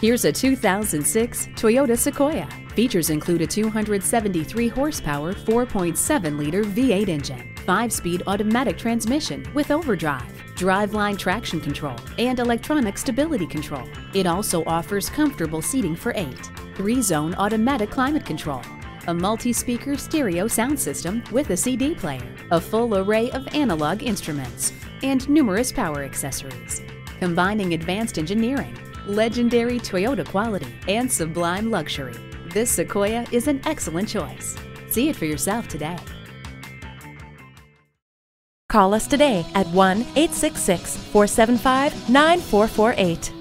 Here's a 2006 Toyota Sequoia. Features include a 273 horsepower, 4.7 liter V8 engine, 5 speed automatic transmission with overdrive, driveline traction control, and electronic stability control. It also offers comfortable seating for eight, 3 zone automatic climate control, a multi speaker stereo sound system with a CD player, a full array of analog instruments, and numerous power accessories. Combining advanced engineering, legendary Toyota quality, and sublime luxury, this Sequoia is an excellent choice. See it for yourself today. Call us today at 1 866 475 9448.